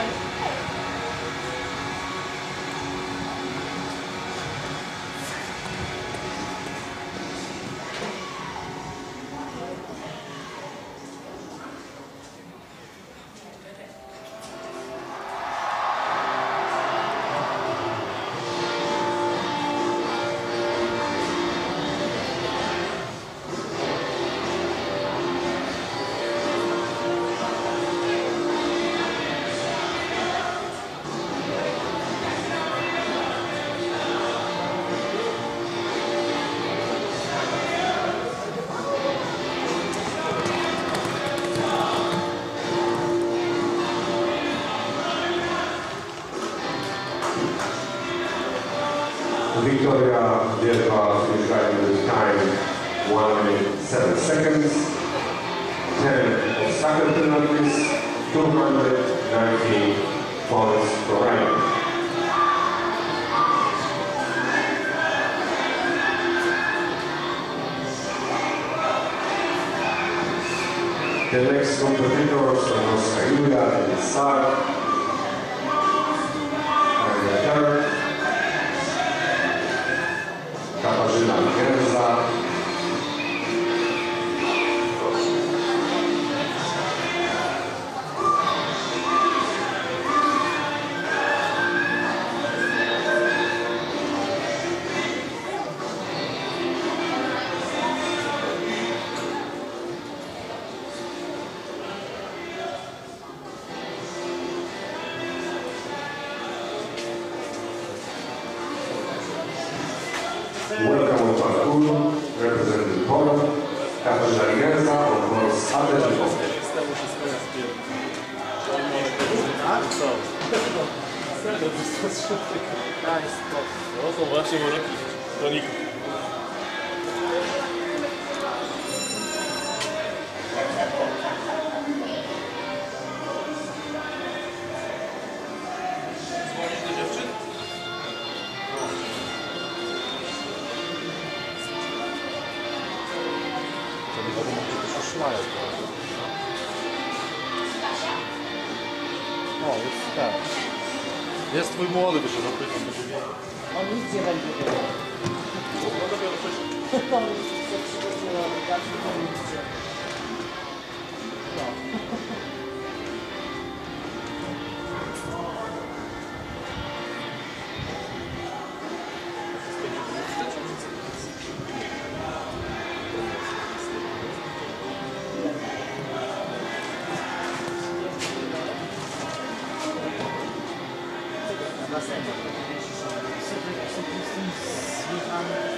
はい Victoria Wierba is riding with time 1 minute 7 seconds. 10 obstacle penalties, 219 points for riding. The next competitors are Sayuya and Sar. Młody, by się zapytał, będzie wiedział. On nic nie będzie wiedział. No dopiero przyszedł. On nic nie ません。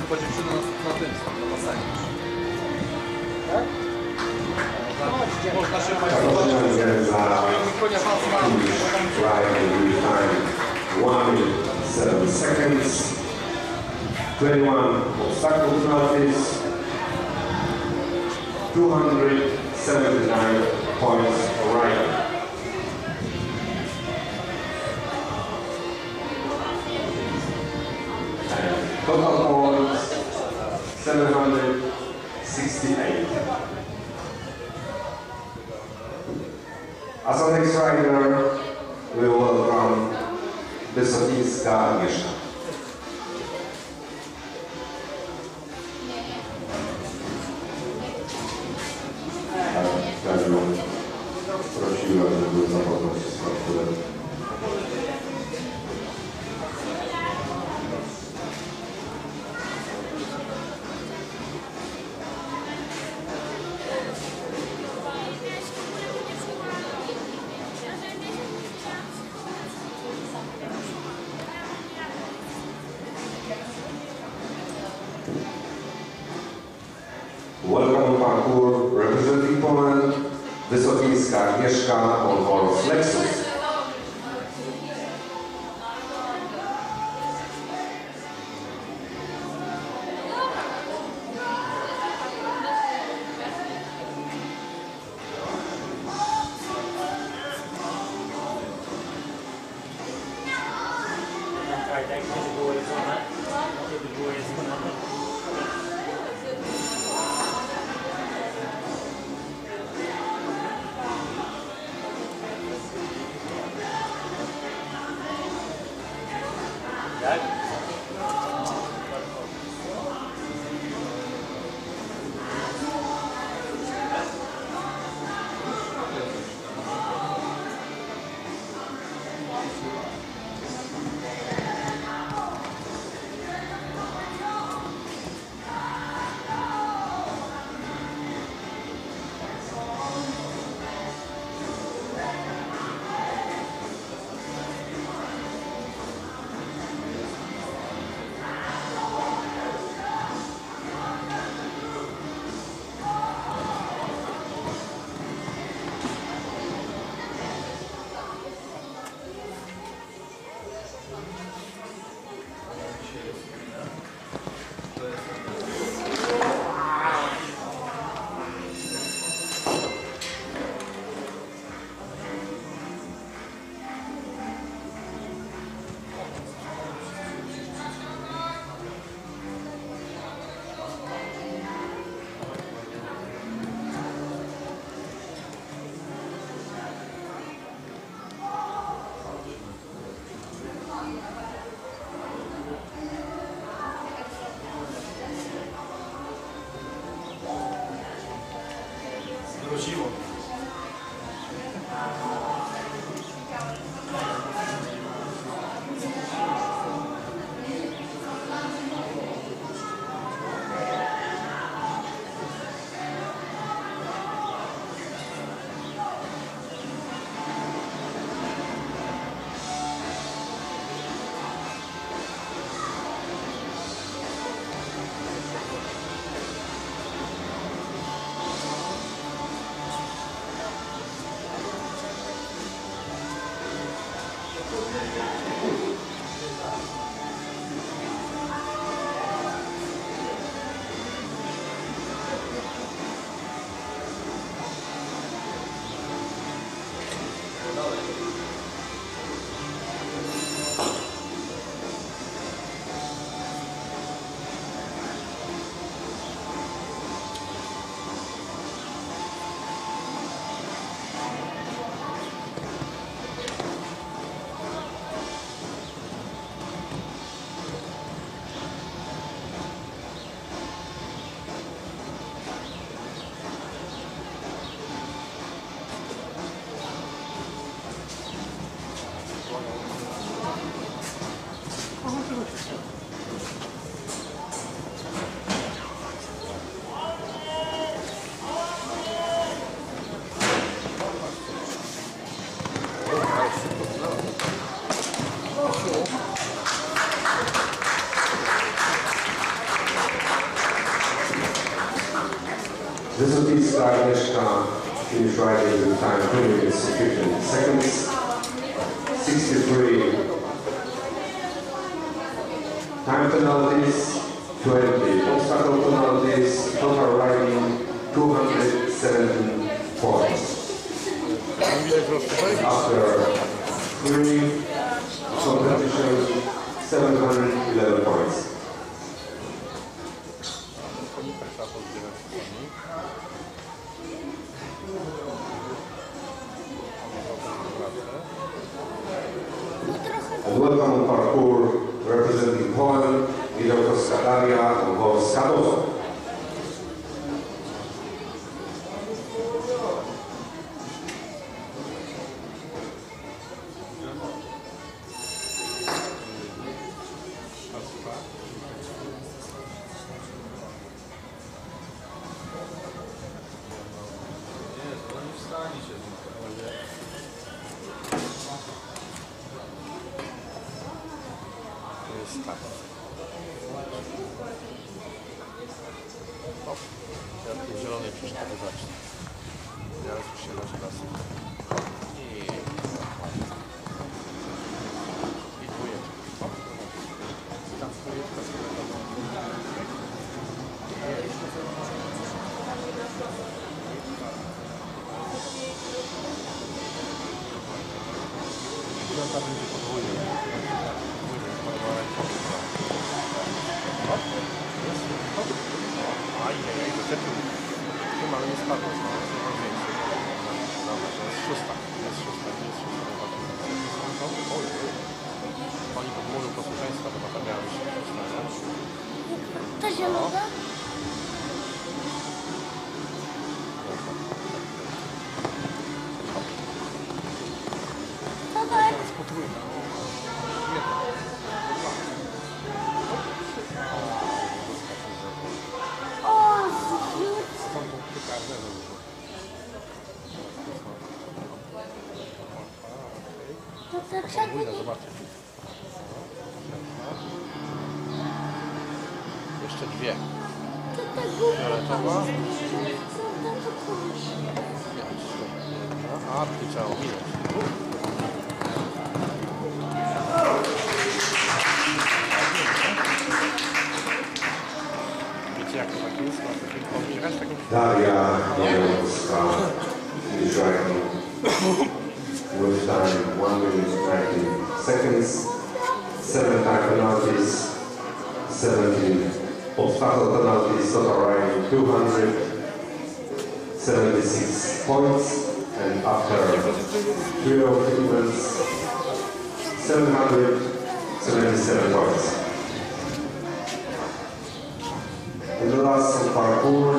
chyba na, na tym, na basenie. Seven seconds, 21 obstacle penalties, 279 points arrived. Next rider, we welcome Wysokińska Agnieszka. Prosiłem, żeby zapoznać mieszka 63 time penalties, 20 obstacle penalties, total riding 207 points. After three competitions, 711 points. Piąta będzie podwójna. To nie spadło, no, jest. Dobra, to jest szósta. Jest szósta, jest szósta? Zobaczymy. O, oj, oj. Oni pod posłuszeństwa chyba tam się. Ta zielona? Jeszcze dwie. Tak. Fioletowa. A, tu trzeba ominąć. Wiecie jak to total 276 points, and after the events, 777 points. In the last parkour,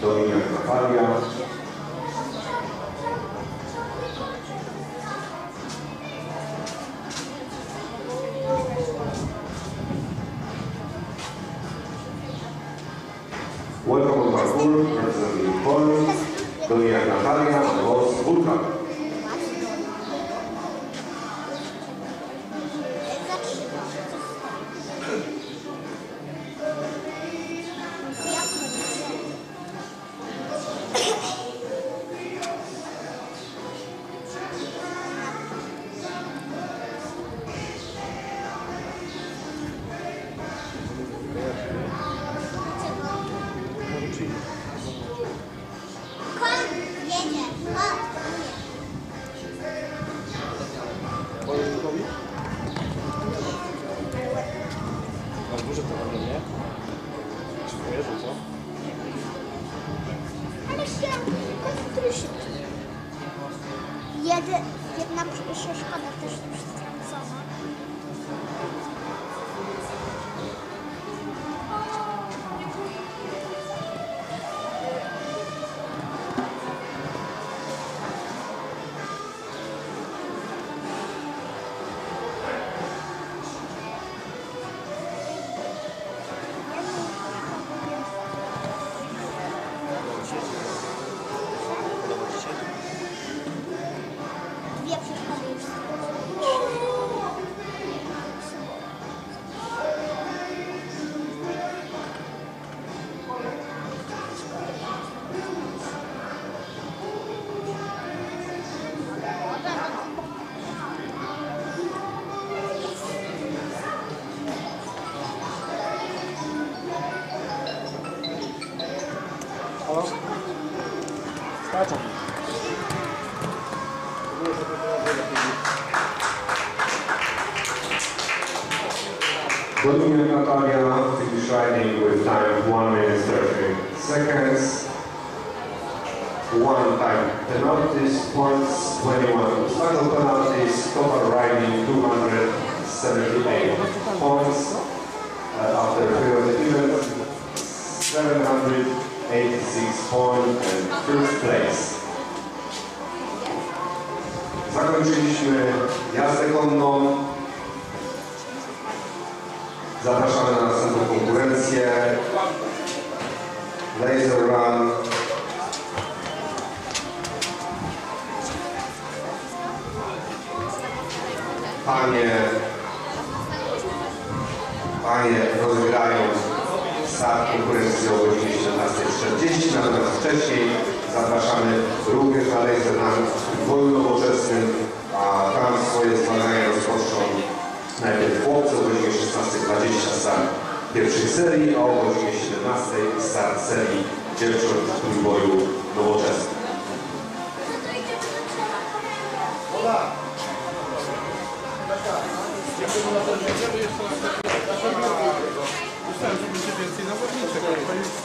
Dominic Natalia, Halo? Skaczą. Dominic Natalia finish riding with time 1 minute 30 seconds. One time penalties, points, 21 final penalties, total riding 276 78 points uh, after three of the event. 786 points and first place. Zakończyliśmy jazdę konną. Zapraszamy na następną konkurencję. Laser Run. Panie, panie rozegrają start konkurencji o godzinie 17.40, natomiast wcześniej zapraszamy również na Laser w boju nowoczesnym, a tam swoje zmagania rozpoczną najpierw chłopcy o godzinie 16.20 start pierwszej serii, a o godzinie 17.00 start serii dziewcząt w boju Thanks.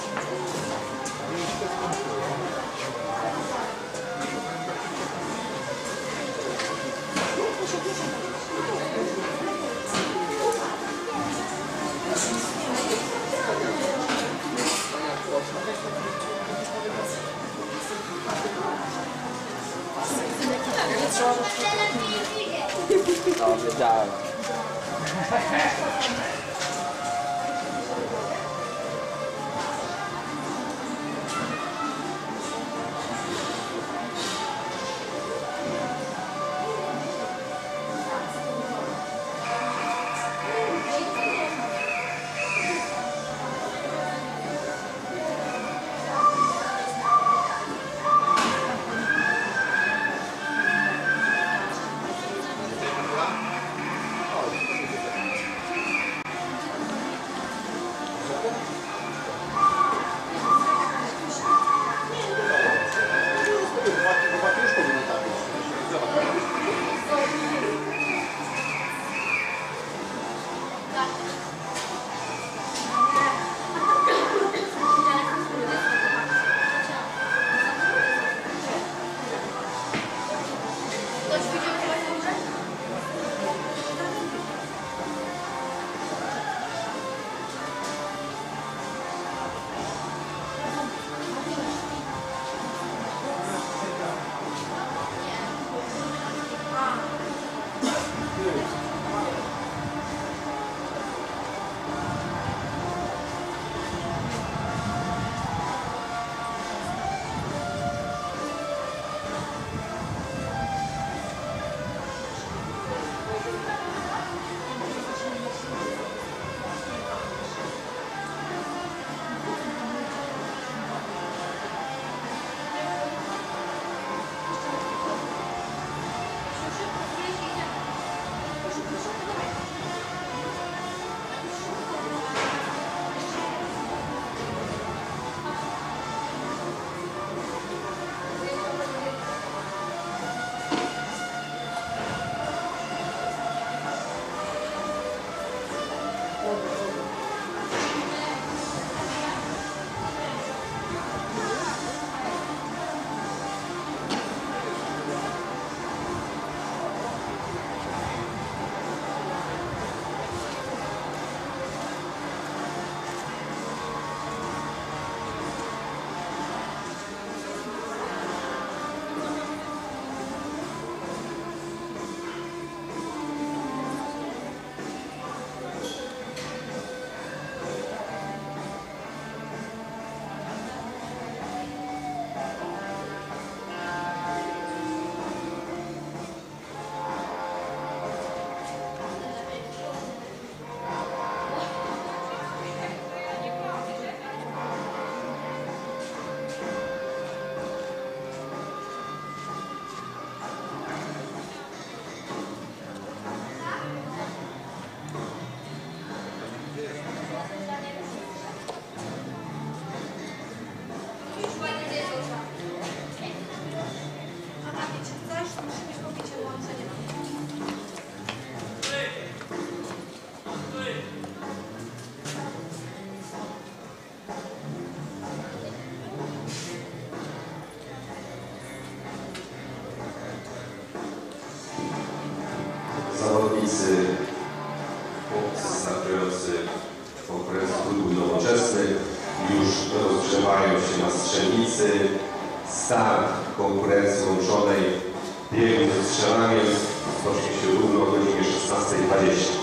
Zawodnicy startujący w konkurencji futbol nowoczesny już rozgrzewają się na strzelnicy. Start konkurencji łączonej biegu ze strzelaniem rozpocznie się równo o godzinie 16.20.